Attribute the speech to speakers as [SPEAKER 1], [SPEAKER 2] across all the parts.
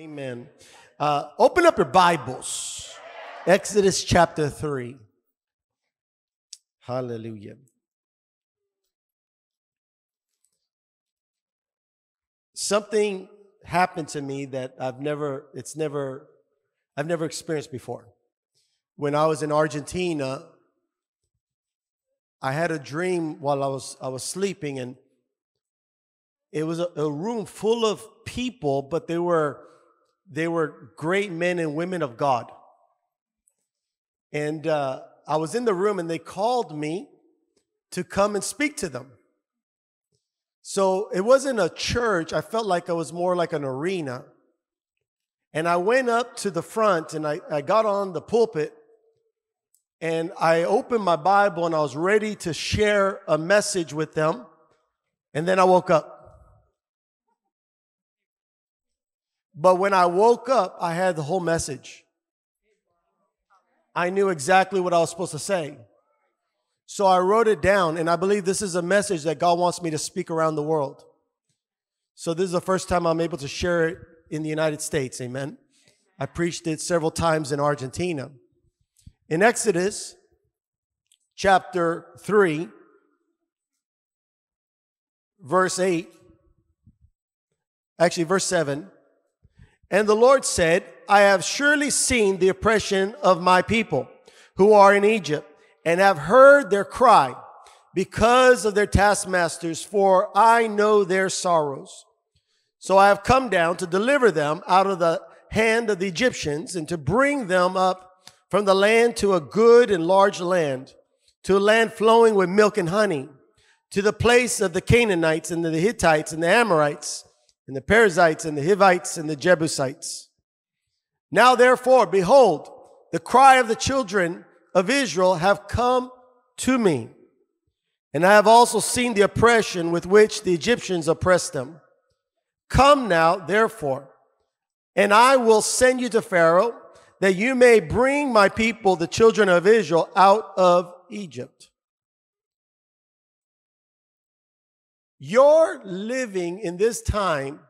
[SPEAKER 1] Amen. Uh, open up your Bibles. Exodus chapter 3. Hallelujah. Something happened to me that I've never, it's never, I've never experienced before. When I was in Argentina, I had a dream while I was I was sleeping, and it was a, a room full of people, but they were they were great men and women of God. And uh, I was in the room, and they called me to come and speak to them. So it wasn't a church. I felt like I was more like an arena. And I went up to the front and I, I got on the pulpit and I opened my Bible and I was ready to share a message with them. And then I woke up. But when I woke up, I had the whole message. I knew exactly what I was supposed to say. So I wrote it down, and I believe this is a message that God wants me to speak around the world. So this is the first time I'm able to share it in the United States. Amen. I preached it several times in Argentina. In Exodus chapter 3, verse 8, actually, verse 7, and the Lord said, I have surely seen the oppression of my people who are in Egypt, and have heard their cry because of their taskmasters, for I know their sorrows. So I have come down to deliver them out of the hand of the Egyptians and to bring them up from the land to a good and large land, to a land flowing with milk and honey, to the place of the Canaanites and the Hittites and the Amorites and the Perizzites and the Hivites and the Jebusites. Now therefore, behold, the cry of the children of Israel have come to me. And I have also seen the oppression with which the Egyptians oppressed them. Come now, therefore, and I will send you to Pharaoh that you may bring my people, the children of Israel, out of Egypt. Your living in this time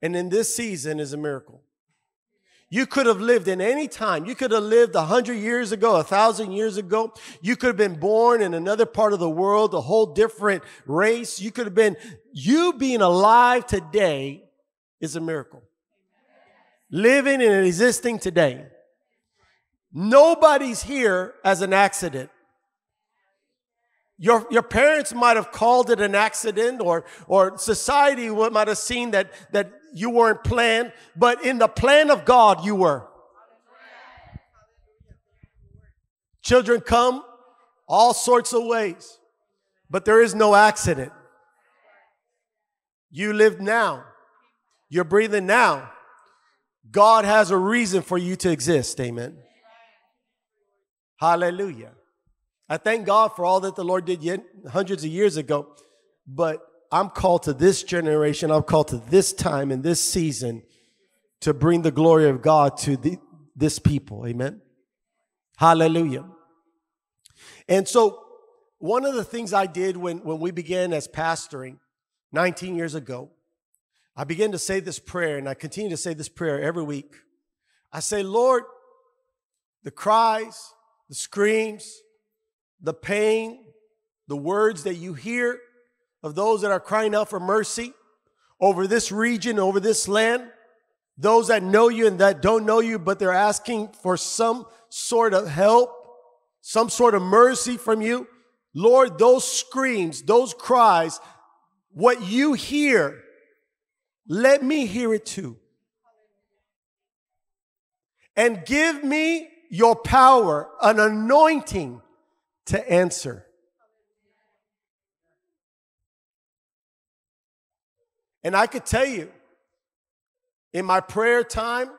[SPEAKER 1] and in this season is a miracle. You could have lived in any time. You could have lived a hundred years ago, a thousand years ago. You could have been born in another part of the world, a whole different race. You could have been, you being alive today is a miracle. Living and existing today. Nobody's here as an accident. Your, your parents might have called it an accident or, or society might have seen that, that you weren't planned, but in the plan of God, you were. Children come all sorts of ways, but there is no accident. You live now. You're breathing now. God has a reason for you to exist. Amen. Hallelujah. I thank God for all that the Lord did yet hundreds of years ago, but I'm called to this generation, I'm called to this time and this season to bring the glory of God to the, this people. Amen. Hallelujah. And so, one of the things I did when, when we began as pastoring 19 years ago, I began to say this prayer, and I continue to say this prayer every week. I say, Lord, the cries, the screams, the pain, the words that you hear of those that are crying out for mercy over this region, over this land, those that know you and that don't know you, but they're asking for some sort of help, some sort of mercy from you. Lord, those screams, those cries, what you hear, let me hear it too. And give me your power, an anointing to answer. And I could tell you, in my prayer time,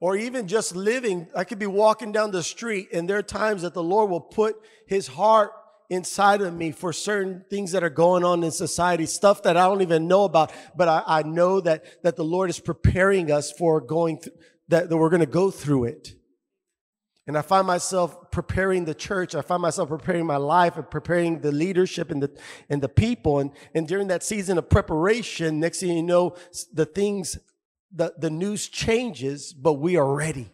[SPEAKER 1] or even just living, I could be walking down the street, and there are times that the Lord will put His heart inside of me for certain things that are going on in society, stuff that I don't even know about, but I, I know that, that the Lord is preparing us for going, th- that, that we're going to go through it. And I find myself preparing the church. I find myself preparing my life and preparing the leadership and the, and the people. And, and during that season of preparation, next thing you know, the things the, the news changes, but we are ready.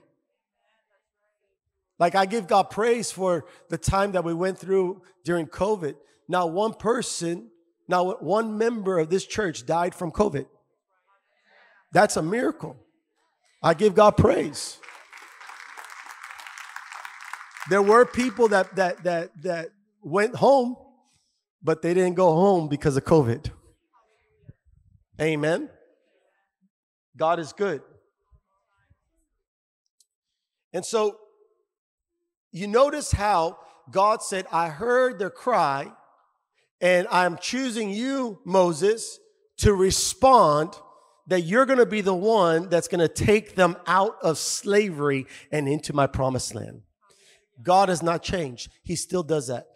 [SPEAKER 1] Like I give God praise for the time that we went through during COVID. Not one person, not one member of this church died from COVID. That's a miracle. I give God praise. There were people that that that that went home, but they didn't go home because of COVID. Amen. God is good. And so you notice how God said, I heard their cry, and I'm choosing you, Moses, to respond that you're going to be the one that's going to take them out of slavery and into my promised land. God has not changed. He still does that.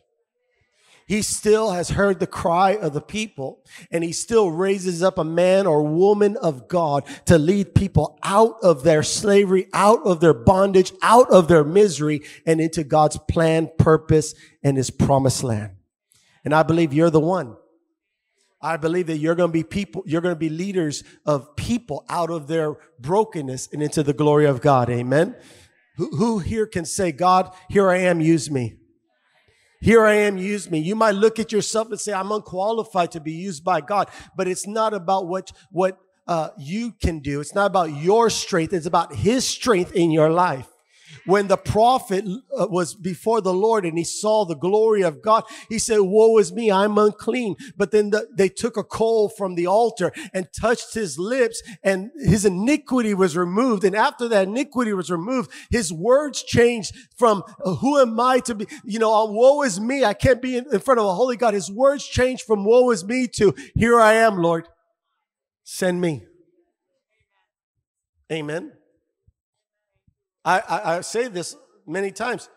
[SPEAKER 1] He still has heard the cry of the people and he still raises up a man or woman of God to lead people out of their slavery, out of their bondage, out of their misery and into God's plan, purpose, and his promised land. And I believe you're the one. I believe that you're going to be people, you're going to be leaders of people out of their brokenness and into the glory of God. Amen. Who, who here can say, God, here I am, use me? Here I am, use me. You might look at yourself and say, I'm unqualified to be used by God, but it's not about what, what uh, you can do. It's not about your strength. It's about his strength in your life when the prophet uh, was before the Lord and he saw the glory of God, he said, woe is me, I'm unclean. But then the, they took a coal from the altar and touched his lips and his iniquity was removed. And after that iniquity was removed, his words changed from uh, who am I to be, you know, uh, woe is me. I can't be in, in front of a holy God. His words changed from woe is me to here I am, Lord. Send me. Amen. I, I, I say this many times.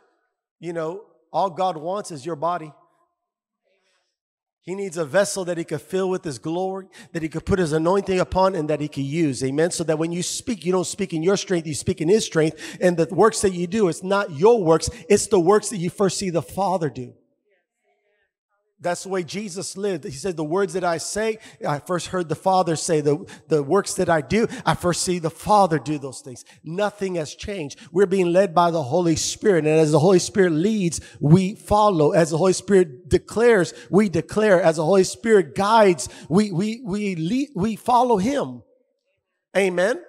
[SPEAKER 1] You know, all God wants is your body. He needs a vessel that he could fill with his glory, that he could put his anointing upon, and that he could use. Amen. So that when you speak, you don't speak in your strength, you speak in his strength. And the works that you do, it's not your works, it's the works that you first see the Father do. That's the way Jesus lived. He said, The words that I say, I first heard the Father say, the, the works that I do, I first see the Father do those things. Nothing has changed. We're being led by the Holy Spirit. And as the Holy Spirit leads, we follow. As the Holy Spirit declares, we declare. As the Holy Spirit guides, we, we, we, lead, we follow Him. Amen.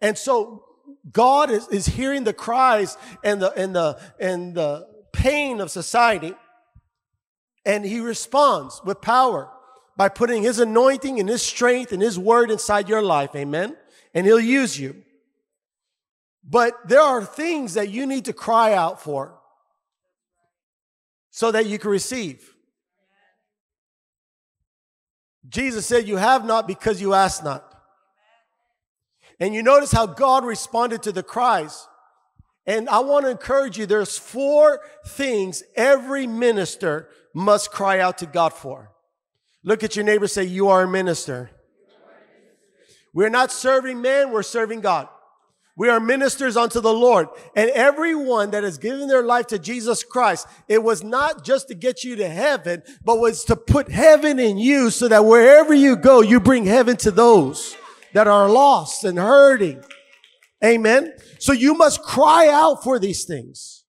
[SPEAKER 1] And so God is, is hearing the cries and the, and the, and the pain of society and he responds with power by putting his anointing and his strength and his word inside your life. Amen. And he'll use you. But there are things that you need to cry out for so that you can receive. Jesus said, You have not because you ask not. And you notice how God responded to the cries. And I want to encourage you there's four things every minister must cry out to God for. Look at your neighbor say, You are a minister. We're not serving man, we're serving God. We are ministers unto the Lord. And everyone that has given their life to Jesus Christ, it was not just to get you to heaven, but was to put heaven in you so that wherever you go, you bring heaven to those that are lost and hurting. Amen. So you must cry out for these things.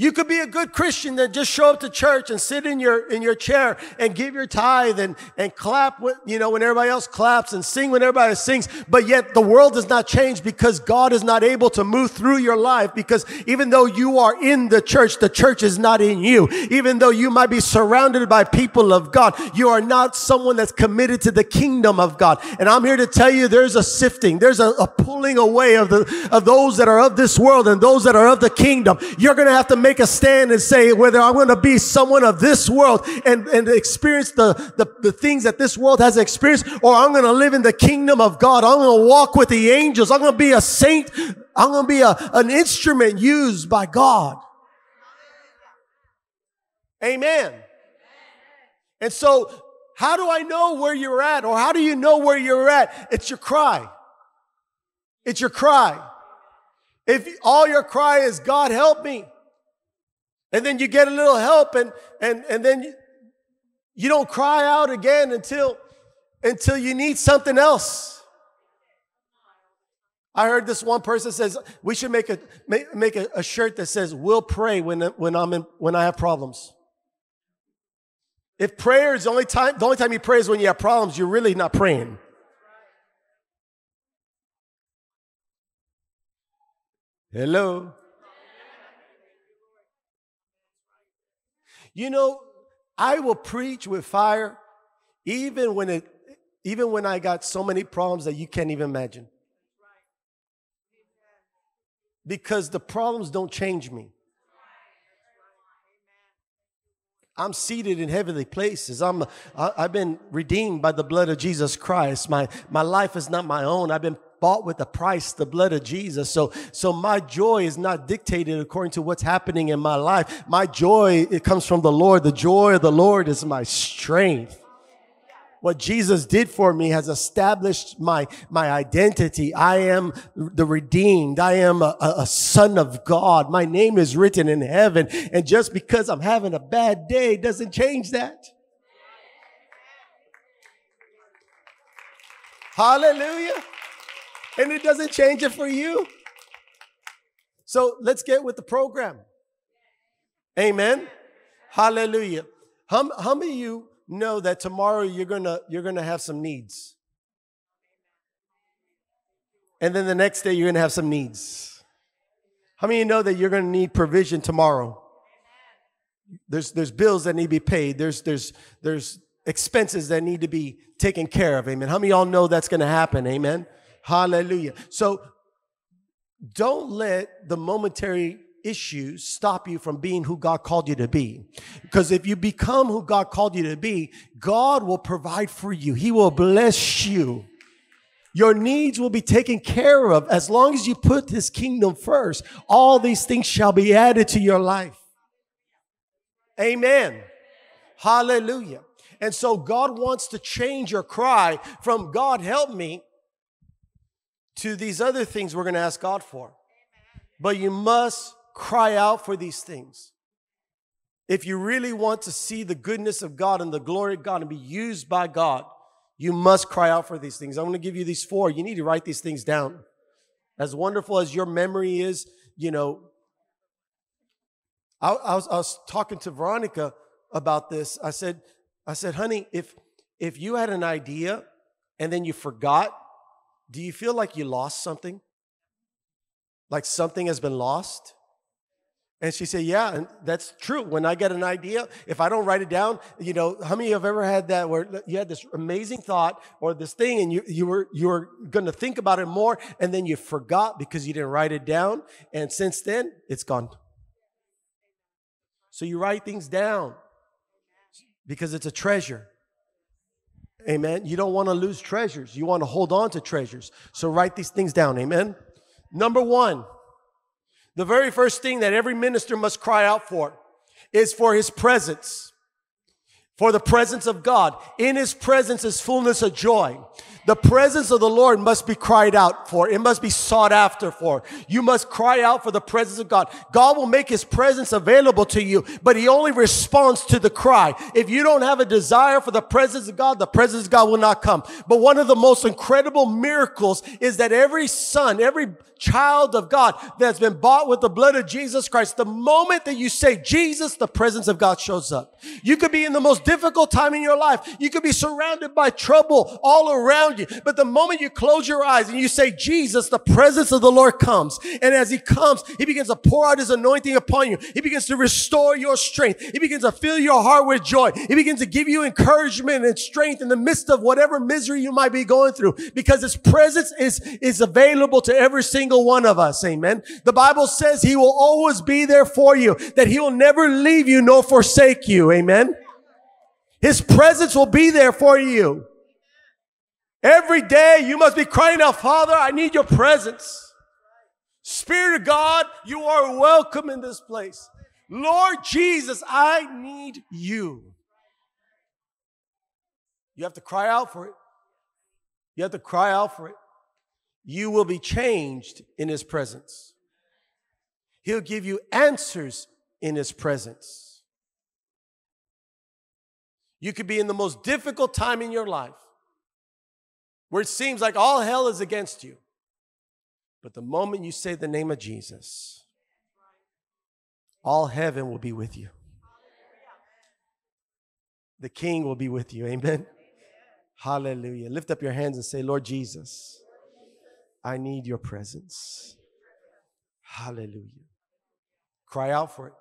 [SPEAKER 1] You could be a good Christian that just show up to church and sit in your, in your chair and give your tithe and, and clap with, you know, when everybody else claps and sing when everybody sings. But yet the world does not change because God is not able to move through your life because even though you are in the church, the church is not in you. Even though you might be surrounded by people of God, you are not someone that's committed to the kingdom of God. And I'm here to tell you there's a sifting, there's a, a pulling away of the, of those that are of this world and those that are of the kingdom. You're going to have to make make a stand and say whether I'm going to be someone of this world and, and experience the, the, the things that this world has experienced, or I'm going to live in the kingdom of God. I'm going to walk with the angels. I'm going to be a saint. I'm going to be a, an instrument used by God. Amen. And so, how do I know where you're at? Or how do you know where you're at? It's your cry. It's your cry. If all your cry is, God help me, and then you get a little help and, and, and then you, you don't cry out again until, until you need something else. I heard this one person says we should make a make, make a, a shirt that says "We'll pray when when I'm in when I have problems." If prayer is the only time the only time you pray is when you have problems, you're really not praying. Hello. You know, I will preach with fire even when it even when I got so many problems that you can't even imagine. Because the problems don't change me. I'm seated in heavenly places. I'm, I, I've been redeemed by the blood of Jesus Christ. My, my life is not my own. I've been bought with the price, the blood of Jesus. So, so my joy is not dictated according to what's happening in my life. My joy, it comes from the Lord. The joy of the Lord is my strength what Jesus did for me has established my, my identity. I am the redeemed. I am a, a, son of God. My name is written in heaven. And just because I'm having a bad day doesn't change that. Hallelujah. And it doesn't change it for you. So let's get with the program. Amen. Hallelujah. How, how many of you know that tomorrow you're gonna you're gonna have some needs. And then the next day you're gonna have some needs. How many of you know that you're gonna need provision tomorrow? There's there's bills that need to be paid. There's there's there's expenses that need to be taken care of. Amen. How many y'all know that's gonna happen? Amen. Hallelujah. So don't let the momentary issues stop you from being who God called you to be. Because if you become who God called you to be, God will provide for you. He will bless you. Your needs will be taken care of as long as you put his kingdom first. All these things shall be added to your life. Amen. Hallelujah. And so God wants to change your cry from God help me to these other things we're going to ask God for. But you must cry out for these things. If you really want to see the goodness of God and the glory of God and be used by God, you must cry out for these things. I'm going to give you these four. You need to write these things down. As wonderful as your memory is, you know, I, I, was, I was talking to Veronica about this. I said, I said, honey, if if you had an idea and then you forgot, do you feel like you lost something? Like something has been lost? And she said, Yeah, and that's true. When I get an idea, if I don't write it down, you know, how many of you have ever had that where you had this amazing thought or this thing and you, you were you were gonna think about it more and then you forgot because you didn't write it down. And since then, it's gone. So you write things down because it's a treasure. Amen. You don't want to lose treasures. You want to hold on to treasures. So write these things down. Amen. Number one. The very first thing that every minister must cry out for is for his presence. For the presence of God. In his presence is fullness of joy. The presence of the Lord must be cried out for. It must be sought after for. You must cry out for the presence of God. God will make his presence available to you, but he only responds to the cry. If you don't have a desire for the presence of God, the presence of God will not come. But one of the most incredible miracles is that every son, every child of God that's been bought with the blood of Jesus Christ, the moment that you say Jesus, the presence of God shows up. You could be in the most difficult time in your life. You could be surrounded by trouble all around you you. But the moment you close your eyes and you say, Jesus, the presence of the Lord comes. And as he comes, he begins to pour out his anointing upon you. He begins to restore your strength. He begins to fill your heart with joy. He begins to give you encouragement and strength in the midst of whatever misery you might be going through because his presence is, is available to every single one of us. Amen. The Bible says he will always be there for you, that he will never leave you nor forsake you. Amen. His presence will be there for you. Every day you must be crying out, Father, I need your presence. Spirit of God, you are welcome in this place. Lord Jesus, I need you. You have to cry out for it. You have to cry out for it. You will be changed in his presence. He'll give you answers in his presence. You could be in the most difficult time in your life where it seems like all hell is against you. But the moment you say the name of Jesus, all heaven will be with you. The King will be with you. Amen. Hallelujah. Lift up your hands and say, Lord Jesus, I need your presence. Hallelujah. Cry out for it.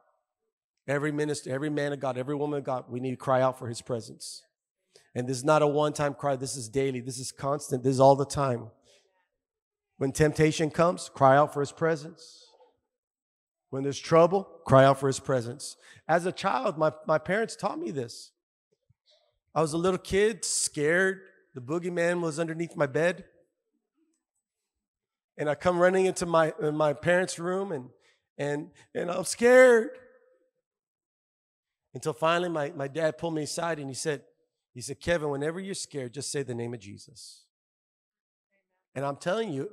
[SPEAKER 1] Every minister, every man of God, every woman of God, we need to cry out for his presence. And this is not a one time cry, this is daily, this is constant, this is all the time. When temptation comes, cry out for his presence. When there's trouble, cry out for his presence. As a child, my, my parents taught me this. I was a little kid, scared. The boogeyman was underneath my bed. And I come running into my, in my parents' room and, and, and I'm scared. Until finally my, my dad pulled me aside and he said, he said, Kevin, whenever you're scared, just say the name of Jesus. And I'm telling you,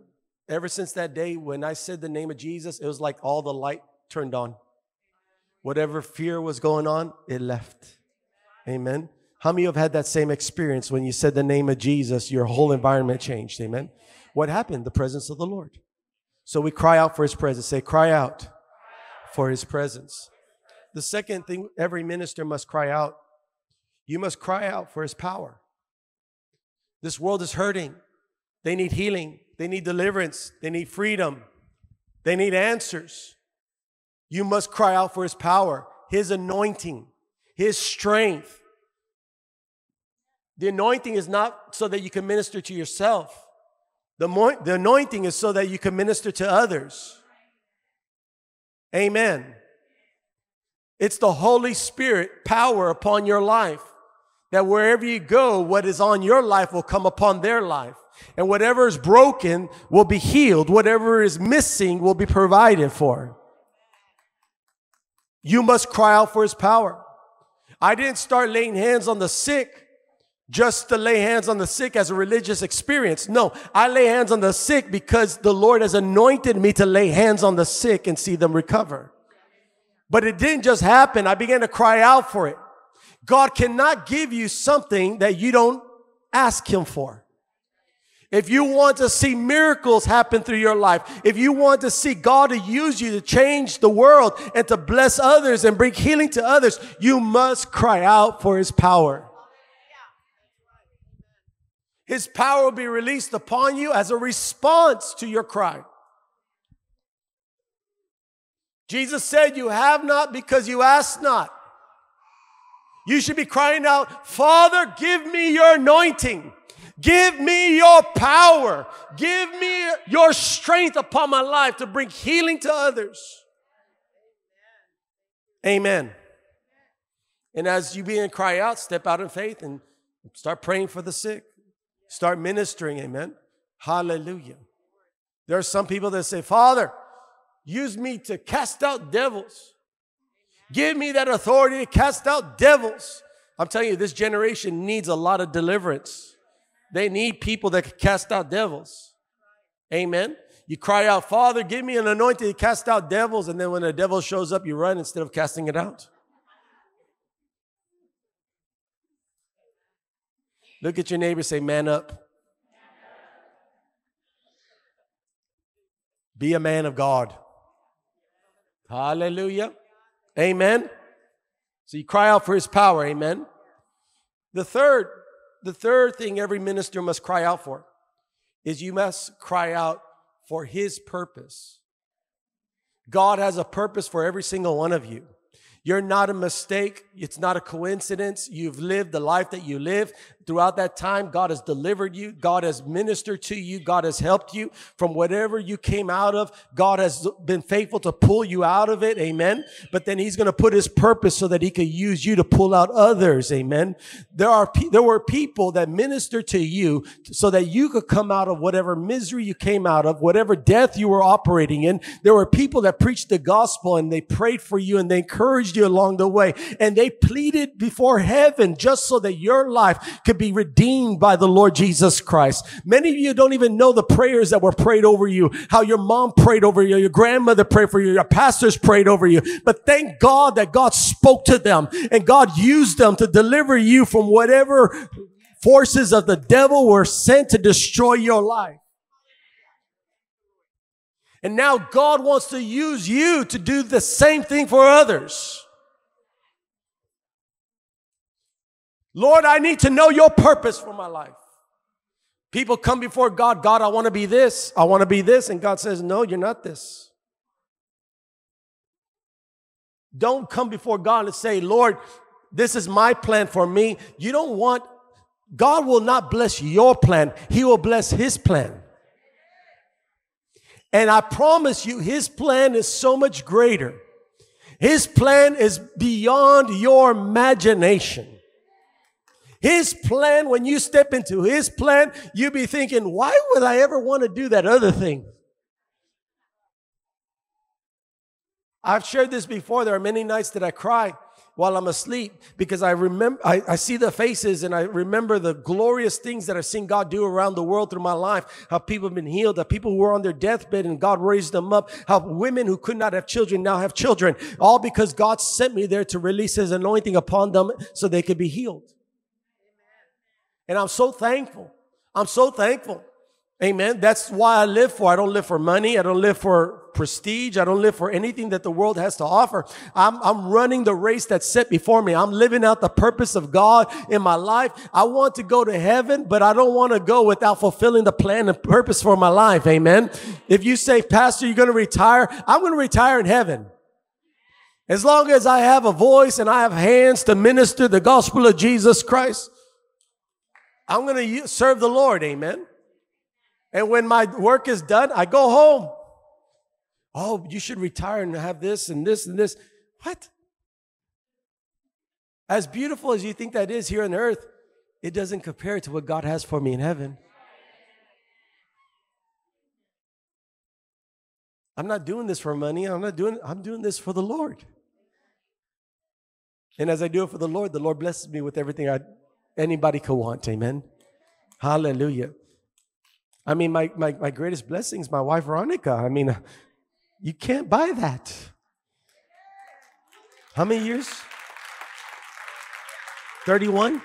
[SPEAKER 1] ever since that day when I said the name of Jesus, it was like all the light turned on. Whatever fear was going on, it left. Amen. How many of you have had that same experience when you said the name of Jesus, your whole environment changed? Amen. What happened? The presence of the Lord. So we cry out for his presence. Say, cry out for his presence. The second thing every minister must cry out you must cry out for his power. This world is hurting. They need healing. They need deliverance. They need freedom. They need answers. You must cry out for his power, his anointing, his strength. The anointing is not so that you can minister to yourself. The, mo- the anointing is so that you can minister to others. Amen. It's the Holy Spirit power upon your life. That wherever you go, what is on your life will come upon their life. And whatever is broken will be healed. Whatever is missing will be provided for. You must cry out for his power. I didn't start laying hands on the sick just to lay hands on the sick as a religious experience. No, I lay hands on the sick because the Lord has anointed me to lay hands on the sick and see them recover. But it didn't just happen. I began to cry out for it. God cannot give you something that you don't ask Him for. If you want to see miracles happen through your life, if you want to see God to use you to change the world and to bless others and bring healing to others, you must cry out for His power. His power will be released upon you as a response to your cry. Jesus said, You have not because you ask not. You should be crying out, Father, give me your anointing. Give me your power. Give me your strength upon my life to bring healing to others. Amen. And as you begin to cry out, step out in faith and start praying for the sick. Start ministering. Amen. Hallelujah. There are some people that say, Father, use me to cast out devils. Give me that authority to cast out devils. I'm telling you, this generation needs a lot of deliverance. They need people that can cast out devils. Amen. You cry out, Father, give me an anointing to cast out devils. And then when a devil shows up, you run instead of casting it out. Look at your neighbor, say, man up. Be a man of God. Hallelujah. Amen. So you cry out for his power. Amen. The third, the third thing every minister must cry out for is you must cry out for his purpose. God has a purpose for every single one of you. You're not a mistake. It's not a coincidence. You've lived the life that you live. Throughout that time, God has delivered you. God has ministered to you. God has helped you from whatever you came out of. God has been faithful to pull you out of it. Amen. But then he's going to put his purpose so that he could use you to pull out others. Amen. There are, there were people that ministered to you so that you could come out of whatever misery you came out of, whatever death you were operating in. There were people that preached the gospel and they prayed for you and they encouraged you along the way and they pleaded before heaven just so that your life could be redeemed by the Lord Jesus Christ. Many of you don't even know the prayers that were prayed over you, how your mom prayed over you, your grandmother prayed for you, your pastors prayed over you. But thank God that God spoke to them and God used them to deliver you from whatever forces of the devil were sent to destroy your life. And now God wants to use you to do the same thing for others. Lord, I need to know your purpose for my life. People come before God, God, I want to be this, I want to be this. And God says, No, you're not this. Don't come before God and say, Lord, this is my plan for me. You don't want, God will not bless your plan, He will bless His plan. And I promise you, his plan is so much greater. His plan is beyond your imagination. His plan, when you step into his plan, you be thinking, why would I ever want to do that other thing? I've shared this before. There are many nights that I cry while I'm asleep because I remember, I, I, see the faces and I remember the glorious things that I've seen God do around the world through my life. How people have been healed, how people who were on their deathbed and God raised them up, how women who could not have children now have children, all because God sent me there to release his anointing upon them so they could be healed. And I'm so thankful. I'm so thankful. Amen. That's why I live for. I don't live for money. I don't live for prestige. I don't live for anything that the world has to offer. I'm, I'm running the race that's set before me. I'm living out the purpose of God in my life. I want to go to heaven, but I don't want to go without fulfilling the plan and purpose for my life. Amen. If you say, Pastor, you're going to retire, I'm going to retire in heaven. As long as I have a voice and I have hands to minister the gospel of Jesus Christ, I'm going to serve the Lord. Amen. And when my work is done, I go home. Oh, you should retire and have this and this and this. What? As beautiful as you think that is here on earth, it doesn't compare to what God has for me in heaven. I'm not doing this for money. I'm not doing I'm doing this for the Lord. And as I do it for the Lord, the Lord blesses me with everything I anybody could want. Amen. Hallelujah. I mean, my, my, my greatest blessing is my wife, Veronica. I mean, you can't buy that. How many years? 31?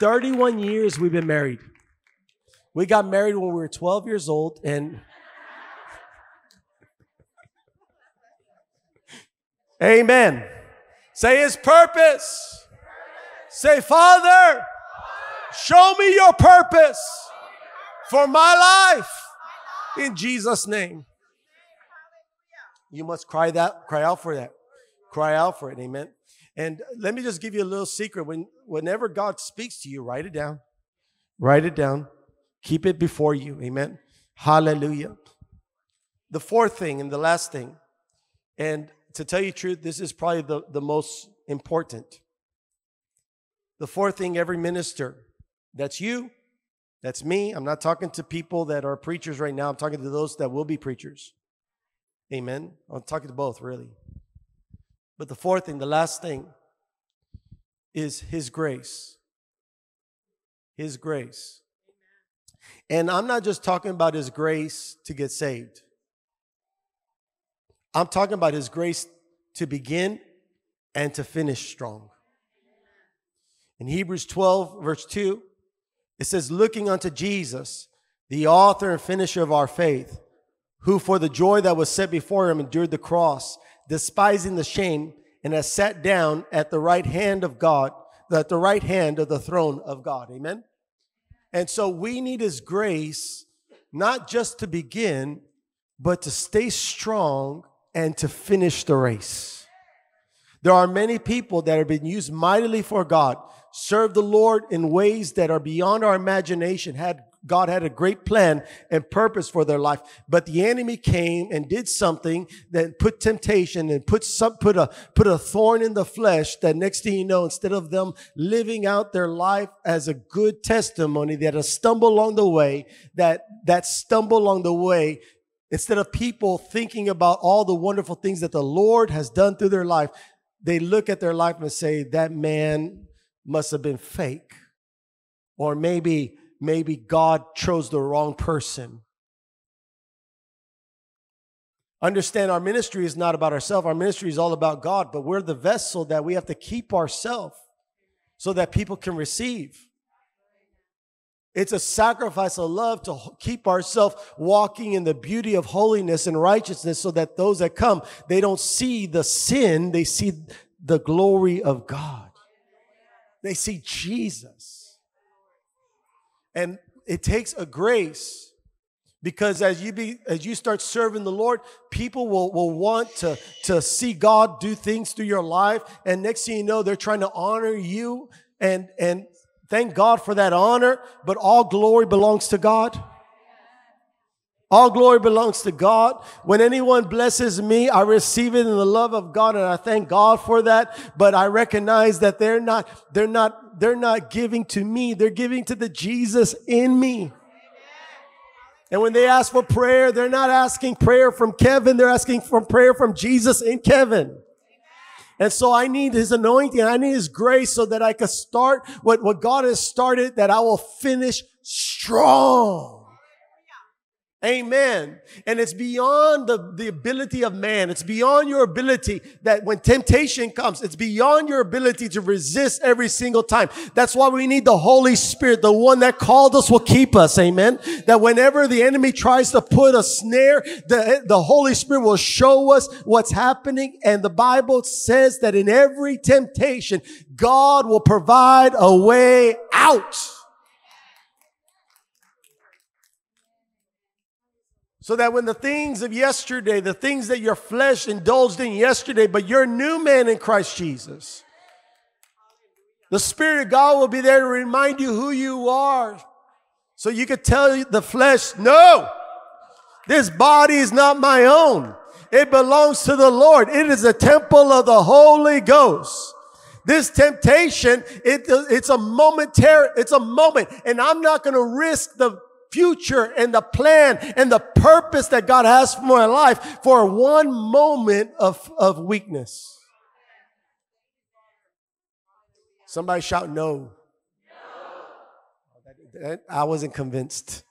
[SPEAKER 1] 31 years we've been married. We got married when we were 12 years old, and Amen. Say his purpose. Say, Father, show me your purpose for my life in Jesus' name. You must cry that, cry out for that. Cry out for it. Amen. And let me just give you a little secret. When whenever God speaks to you, write it down. Write it down. Keep it before you. Amen. Hallelujah. The fourth thing and the last thing, and to tell you the truth, this is probably the, the most important. The fourth thing every minister, that's you, that's me. I'm not talking to people that are preachers right now. I'm talking to those that will be preachers. Amen. I'm talking to both, really. But the fourth thing, the last thing, is His grace. His grace. And I'm not just talking about His grace to get saved, I'm talking about His grace to begin and to finish strong. In Hebrews 12, verse 2, it says, looking unto Jesus, the author and finisher of our faith, who for the joy that was set before him endured the cross, despising the shame, and has sat down at the right hand of God, at the right hand of the throne of God. Amen. And so we need his grace, not just to begin, but to stay strong and to finish the race. There are many people that have been used mightily for God serve the Lord in ways that are beyond our imagination, had God had a great plan and purpose for their life, but the enemy came and did something that put temptation and put some, put a, put a thorn in the flesh that next thing you know, instead of them living out their life as a good testimony, that a stumble along the way, that, that stumble along the way, instead of people thinking about all the wonderful things that the Lord has done through their life, they look at their life and say, that man must have been fake. Or maybe, maybe God chose the wrong person. Understand our ministry is not about ourselves. Our ministry is all about God, but we're the vessel that we have to keep ourselves so that people can receive. It's a sacrifice of love to keep ourselves walking in the beauty of holiness and righteousness so that those that come, they don't see the sin, they see the glory of God. They see Jesus. And it takes a grace because as you be as you start serving the Lord, people will, will want to, to see God do things through your life. And next thing you know, they're trying to honor you and and Thank God for that honor, but all glory belongs to God. All glory belongs to God. When anyone blesses me, I receive it in the love of God and I thank God for that. But I recognize that they're not, they're not, they're not giving to me. They're giving to the Jesus in me. And when they ask for prayer, they're not asking prayer from Kevin. They're asking for prayer from Jesus in Kevin. And so I need his anointing. I need his grace so that I can start what, what God has started, that I will finish strong. Amen. And it's beyond the, the ability of man. It's beyond your ability that when temptation comes, it's beyond your ability to resist every single time. That's why we need the Holy Spirit. The one that called us will keep us. Amen. That whenever the enemy tries to put a snare, the, the Holy Spirit will show us what's happening. And the Bible says that in every temptation, God will provide a way out. So that when the things of yesterday, the things that your flesh indulged in yesterday, but you're a new man in Christ Jesus, the Spirit of God will be there to remind you who you are. So you could tell the flesh, no, this body is not my own. It belongs to the Lord. It is a temple of the Holy Ghost. This temptation, it, it's a momentary, it's a moment, and I'm not going to risk the future and the plan and the purpose that God has for my life for one moment of, of weakness. Somebody shout no. no. I wasn't convinced.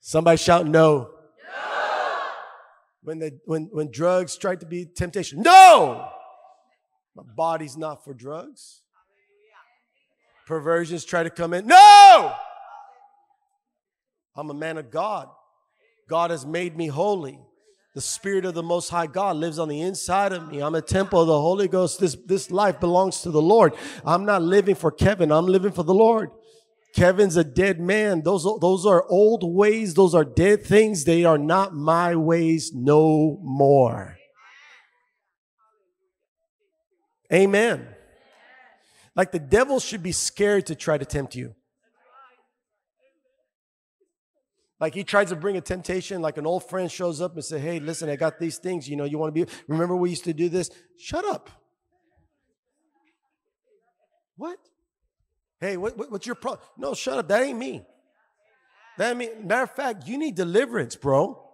[SPEAKER 1] Somebody shout no. no. When, the, when, when drugs tried to be temptation, no! My body's not for drugs. Perversions try to come in, no! I'm a man of God. God has made me holy. The Spirit of the Most High God lives on the inside of me. I'm a temple of the Holy Ghost. This, this life belongs to the Lord. I'm not living for Kevin, I'm living for the Lord. Kevin's a dead man. Those, those are old ways, those are dead things. They are not my ways no more. Amen. Like the devil should be scared to try to tempt you. Like he tries to bring a temptation, like an old friend shows up and say, Hey, listen, I got these things. You know, you want to be, remember we used to do this? Shut up. What? Hey, what, what, what's your problem? No, shut up. That ain't me. That ain't me. Matter of fact, you need deliverance, bro.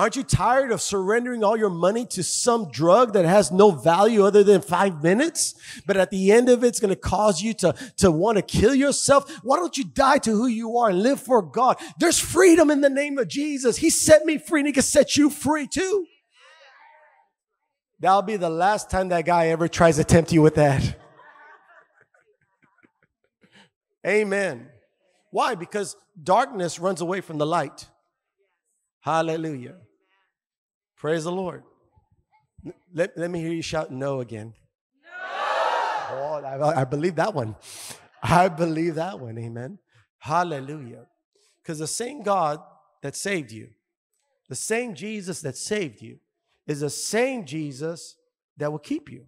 [SPEAKER 1] Aren't you tired of surrendering all your money to some drug that has no value other than five minutes? But at the end of it, it's going to cause you to, to want to kill yourself. Why don't you die to who you are and live for God? There's freedom in the name of Jesus. He set me free and he can set you free too. That'll be the last time that guy ever tries to tempt you with that. Amen. Why? Because darkness runs away from the light. Hallelujah. Praise the Lord. Let, let me hear you shout no again. No! Oh, I, I believe that one. I believe that one. Amen. Hallelujah. Because the same God that saved you, the same Jesus that saved you, is the same Jesus that will keep you.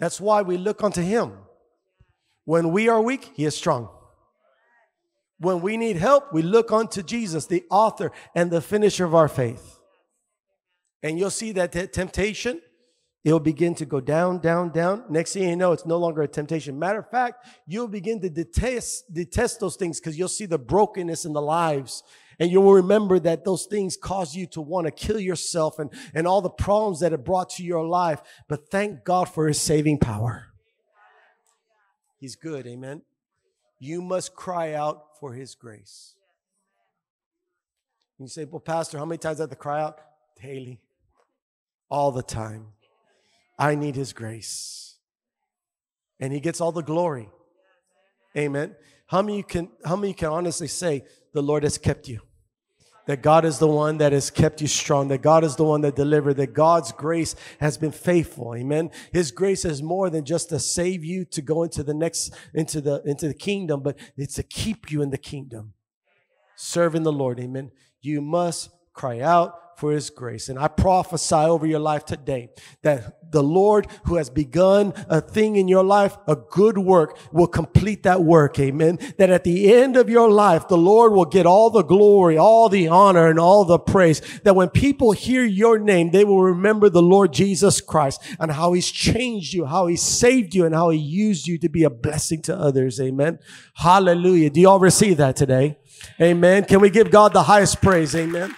[SPEAKER 1] That's why we look unto him. When we are weak, he is strong. When we need help, we look unto Jesus, the author and the finisher of our faith. And you'll see that temptation, it'll begin to go down, down, down. Next thing you know, it's no longer a temptation. Matter of fact, you'll begin to detest, detest those things because you'll see the brokenness in the lives. And you will remember that those things cause you to want to kill yourself and, and all the problems that it brought to your life. But thank God for his saving power. He's good, amen. You must cry out for his grace. You say, Well, Pastor, how many times I have to cry out? Daily all the time. I need His grace. And He gets all the glory. Amen. How many can how many can honestly say the Lord has kept you? That God is the one that has kept you strong, that God is the one that delivered, that God's grace has been faithful. Amen. His grace is more than just to save you to go into the next, into the, into the kingdom, but it's to keep you in the kingdom. Serving the Lord. Amen. You must cry out for his grace. And I prophesy over your life today that the Lord who has begun a thing in your life, a good work, will complete that work. Amen. That at the end of your life, the Lord will get all the glory, all the honor, and all the praise. That when people hear your name, they will remember the Lord Jesus Christ and how he's changed you, how he saved you, and how he used you to be a blessing to others. Amen. Hallelujah. Do you all receive that today? Amen. Can we give God the highest praise? Amen.